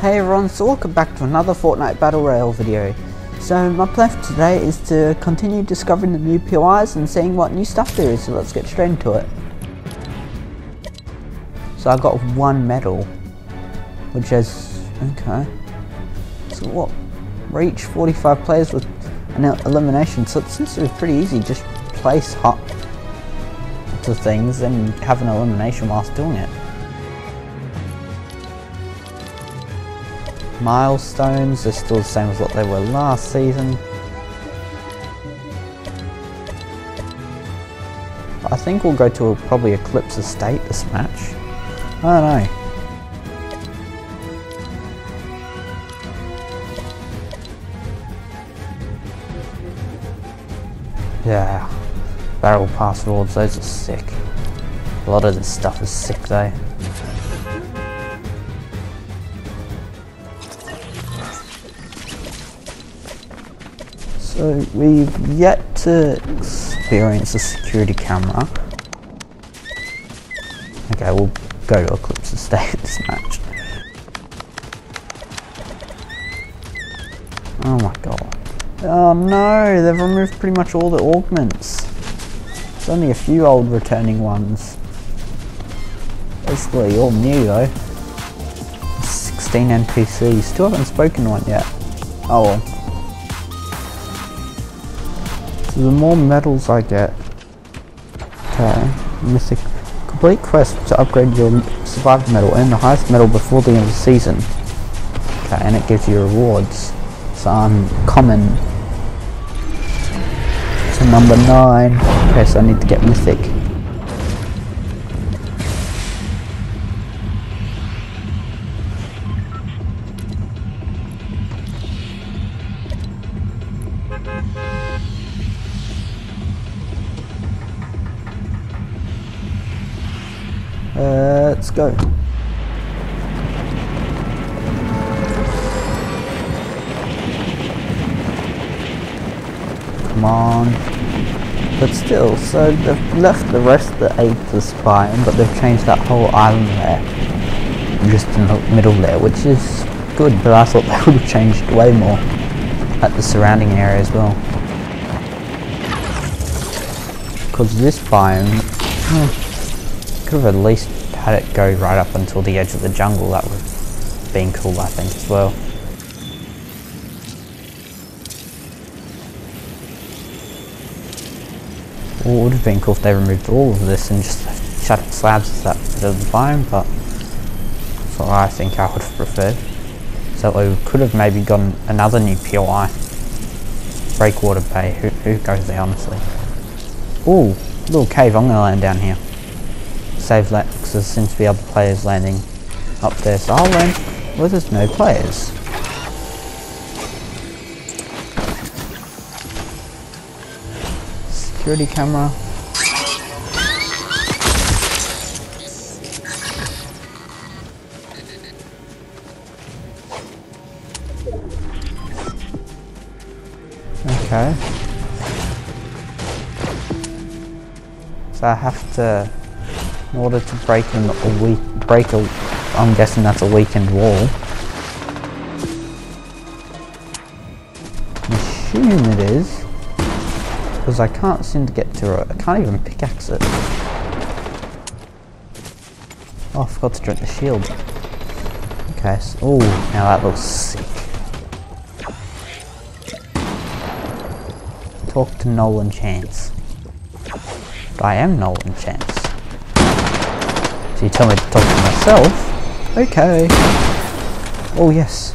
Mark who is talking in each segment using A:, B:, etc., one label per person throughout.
A: Hey everyone, so welcome back to another Fortnite Battle Royale video. So my plan for today is to continue discovering the new POIs and seeing what new stuff there is, so let's get straight into it. So I got one medal, which is, okay. So what, reach 45 players with an elimination, so it seems to be pretty easy, just place hot to things and have an elimination whilst doing it. Milestones, they're still the same as what they were last season. I think we'll go to a, probably Eclipse Estate this match. I don't know. Yeah, battle pass rewards, those are sick. A lot of this stuff is sick though. So we've yet to experience a security camera. Okay, we'll go to Eclipse Estate this match. Oh my god. Oh no, they've removed pretty much all the augments. There's only a few old returning ones. Basically all new though. 16 NPCs, still haven't spoken one yet. Oh well. So the more medals I get, okay, mythic, complete quest to upgrade your survivor medal, earn the highest medal before the end of the season. Okay, and it gives you rewards. So I'm common to number 9. Okay, so I need to get mythic. Uh, let's go. Come on. But still, so they've left the rest of the eight to biome, but they've changed that whole island there. Just in the middle there, which is good, but I thought they would have changed way more at the surrounding area as well. Because this biome, could have at least had it go right up until the edge of the jungle. That would have been cool, I think, as well. Well, it would have been cool if they removed all of this and just shut slabs that bit of the biome, but that's what I think I would have preferred. So we could have maybe gotten another new POI. Breakwater Bay, who, who goes there honestly? Ooh, little cave, I'm gonna land down here save that because there seems to be other players landing up there. So I'll land where there's no players. Security camera. Okay. So I have to in order to break a weak break a I'm guessing that's a weakened wall. I assume it is. Because I can't seem to get to it. I can't even pickaxe it. Oh, I forgot to drink the shield. Okay, so, oh, now that looks sick. Talk to Nolan Chance. But I am Nolan Chance. So you tell me to talk to myself? Okay. Oh yes.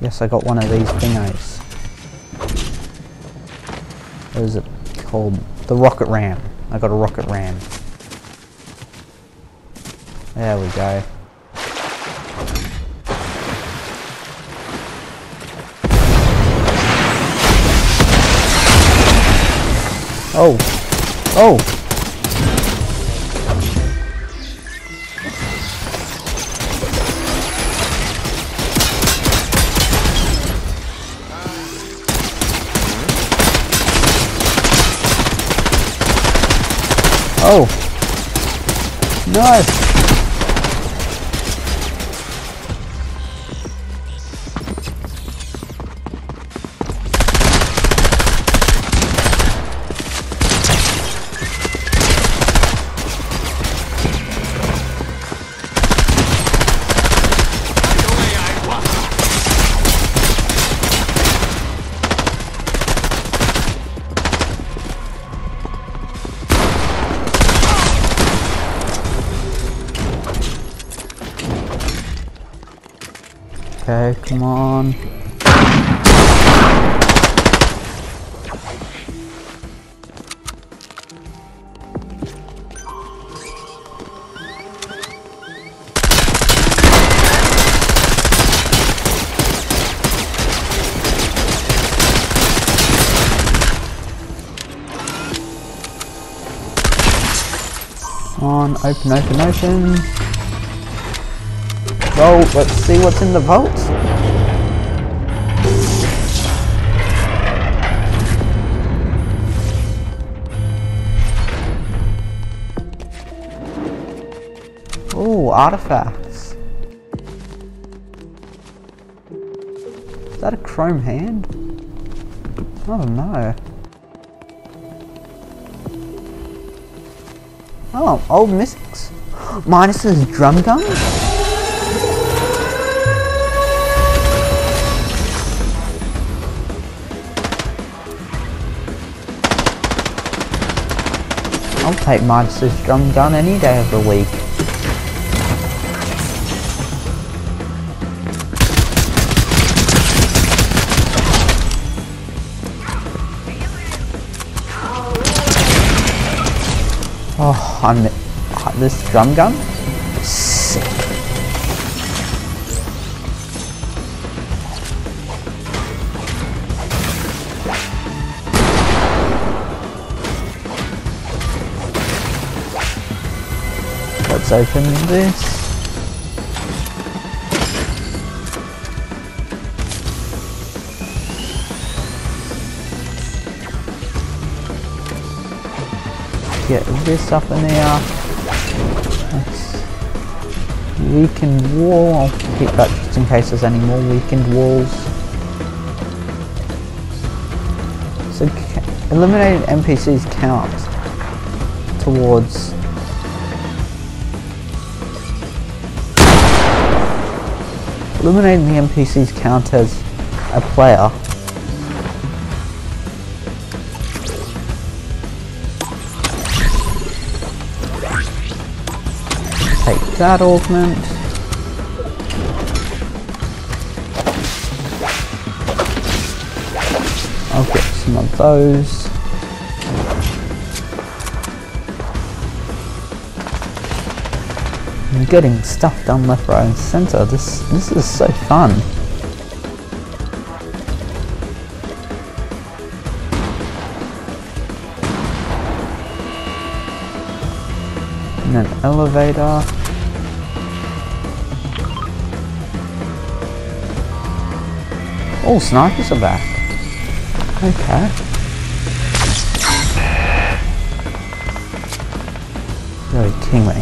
A: Yes, I got one of these thingos. What is it called? The rocket ram. I got a rocket ram. There we go. Oh, Oh! Oh! No! Come on. on, open, open, open. Well, let's see what's in the vault. Artifacts. Is that a chrome hand? Oh no. Oh, old mystics. Midas's drum gun? I'll take Midas's drum gun any day of the week. Oh, I'm uh, this drum gun. Sick. Let's open this. Get this up in there. That's weakened wall. I'll keep that just in case there's any more weakened walls. So eliminated NPCs count towards eliminating the NPCs count as a player that augment. I'll get some of those. I'm getting stuff done left, right and center. This, this is so fun. and an elevator. Oh, snipers are back. Okay. Really king me.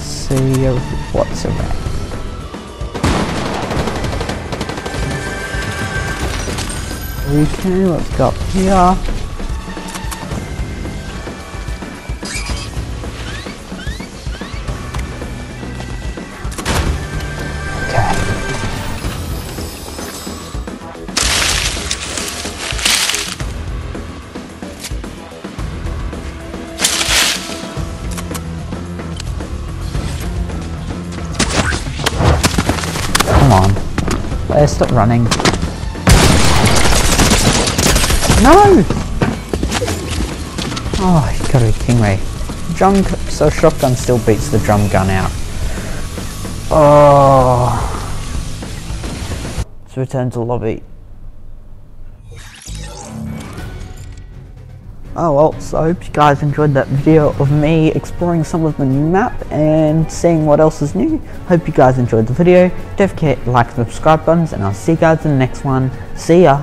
A: See what's around. Okay, let's go up here. Let's stop running. No! Oh, you gotta be kidding me. Drum, so shotgun still beats the drum gun out. Oh. Let's return to lobby. Oh well, so I hope you guys enjoyed that video of me exploring some of the new map and seeing what else is new. Hope you guys enjoyed the video. Don't forget like and subscribe buttons and I'll see you guys in the next one. See ya!